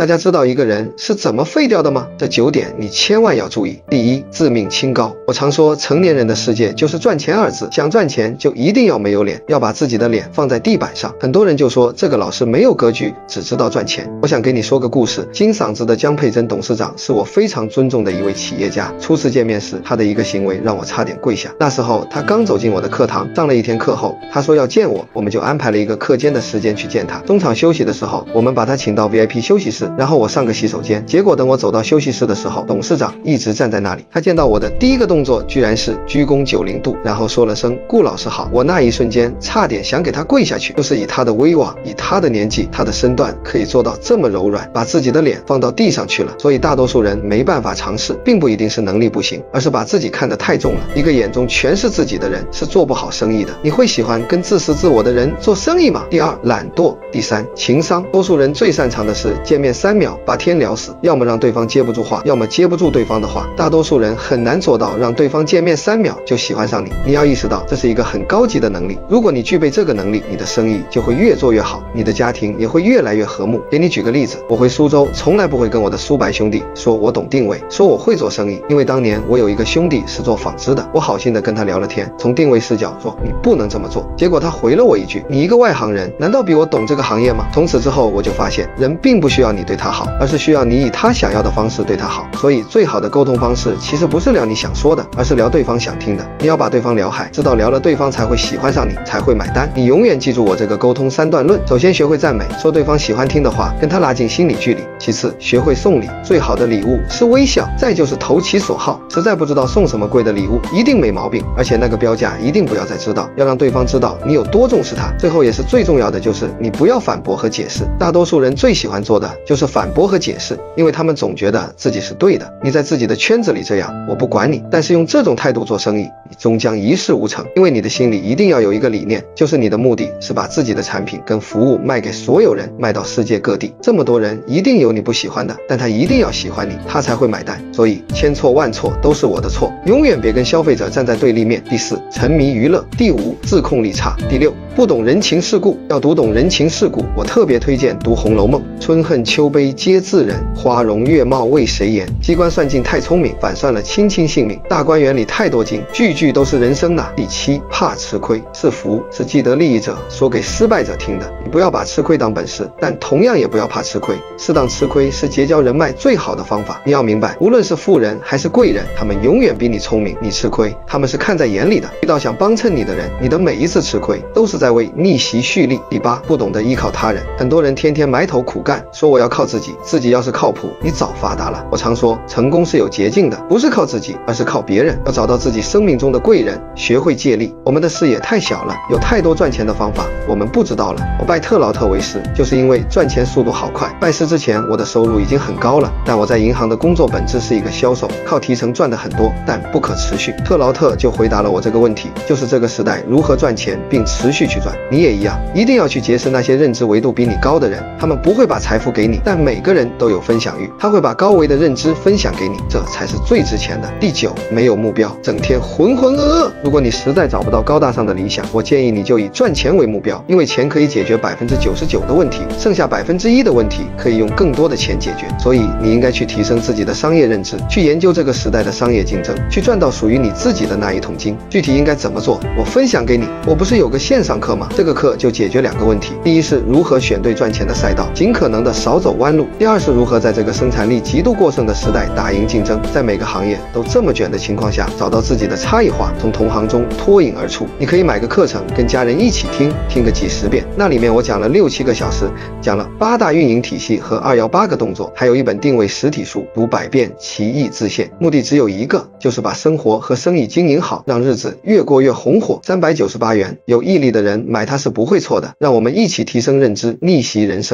大家知道一个人是怎么废掉的吗？这九点你千万要注意。第一，自命清高。我常说，成年人的世界就是赚钱二字。想赚钱就一定要没有脸，要把自己的脸放在地板上。很多人就说这个老师没有格局，只知道赚钱。我想给你说个故事。金嗓子的江佩珍董事长是我非常尊重的一位企业家。初次见面时，他的一个行为让我差点跪下。那时候他刚走进我的课堂，上了一天课后，他说要见我，我们就安排了一个课间的时间去见他。中场休息的时候，我们把他请到 VIP 休息室，然后我上个洗手间。结果等我走到休息室的时候，董事长一直站在那里。他见到我的第一个动作居然是鞠躬九零度，然后说了声顾老师好。我那一瞬间差点想给他跪下去。就是以他的威望，以他的年纪，他的身段可以做到这么柔软，把自己的脸放到地上去了。所以大多数人没办法尝试，并不一定是能力不行，而是把自己看得太重了。一个眼中全是自己的人是做不好生意的。你会喜欢跟自私自我的人做生意吗？第二，懒惰。第三，情商。多数人最擅长的是见面三秒把天聊死，要么让对方接不住话，要么接不住对方的话。大多数人很难做到让对方见面三秒就喜欢上你。你要意识到这是一个很高级的能力。如果你具备这个能力，你的生意就会越做越好，你的家庭也会越来越和睦。给你举个例子，我回苏州从来不会跟我的苏白兄弟说我懂定位，说我会做生意，因为当年我有一个兄弟是做纺织的，我好心的跟他聊了天，从定位视角说你不能这么做。结果他回了我一句：你一个外行人，难道比我懂这个行业吗？从此之后，我就发现人并不需要你对他好，而是需要你以他想要的方式对他好。所以最好的沟通方式其实不是聊你想说的，而是聊对方想听的。你要把对方聊嗨，知道聊了对方才会喜欢上你，才会买单。你永远记住我这个沟通三段论：首先学会赞美，说对方喜欢听的话，跟他拉近心理距离；其次学会送礼，最好的礼物是微笑；再就是投其所好。实在不知道送什么贵的礼物，一定没毛病，而且那个标价一定不要再知道，要让对方知道你有多重视他。最后也是最重要的就是你不要反驳和解释。大多数人最喜欢做的就是是反驳和解释，因为他们总觉得自己是对的。你在自己的圈子里这样，我不管你。但是用这种态度做生意，你终将一事无成。因为你的心里一定要有一个理念，就是你的目的是把自己的产品跟服务卖给所有人，卖到世界各地。这么多人一定有你不喜欢的，但他一定要喜欢你，他才会买单。所以千错万错都是我的错，永远别跟消费者站在对立面。第四，沉迷娱乐。第五，自控力差。第六。不懂人情世故，要读懂人情世故。我特别推荐读《红楼梦》，春恨秋悲皆自人，花容月貌为谁言？机关算尽太聪明，反算了卿卿性命。大观园里太多精，句句都是人生呐。第七，怕吃亏是福，是既得利益者说给失败者听的。你不要把吃亏当本事，但同样也不要怕吃亏。适当吃亏是结交人。脉最好的方法。你要明白，无论是富人。还是贵人，他们永远比你聪明。你吃亏，他们是看在眼里的。遇到想帮衬你的人，你的每一次吃亏都是在。为逆袭蓄力。第八，不懂得依靠他人。很多人。天天埋头苦干，说我要靠自己，自己要是靠谱，你早发达了。我常说，成功是有捷径的，不是靠自己，而是靠别人。要找到自己生命中的贵人，学会借力。我们的视野太小了，有太多赚钱的方法，我们不知道了。我拜特劳特为师，就是因为赚钱速度好快。拜师之前，我的收入已经很高了，但我在银行的工作本质是一个销售，靠提成赚的很多，但不可持续。特劳特就回答了我这个问题，就是这个时代如何赚钱并持续去赚。你也一样，一定要去结识那些认知维度比你高的人。他们不会把财富给你，但每个人都有分享欲，他会把高维的认知分享给你，这才是最值钱的。第九，没有目标，整天浑浑噩噩。如果你实在找不到高大上的理想，我建议你就以赚钱为目标，因为钱可以解决百分之九十九的问题，剩下百分之一的问题可以用更多的钱解决。所以你应该去提升自己的商业认知，去研究这个时代的商业竞争，去赚到属于你自己的那一桶金。具体应该怎么做，我分享给你。我不是有个线上课吗？这个课就解决两个问题：第一是如何选对赚钱的赛道，尽可能的少走走弯路；第二是如何在这个生产力极度过剩的时代打赢竞争，在每个行业都这么卷的情况下，找到自己的差异化，从同行中脱颖而出。你可以买个课程，跟家人一起听，听个几十遍。那里面我讲了六七个小时，讲了八大运营体系和二幺八个动作，还有一本定位实体书，读百遍其义自现。目的只有一个，就是把生活和生意经营好，让日子越过越红火。三百九十八元，有毅力的人买它是不。会错的，让我们一起提升认知，逆袭人生。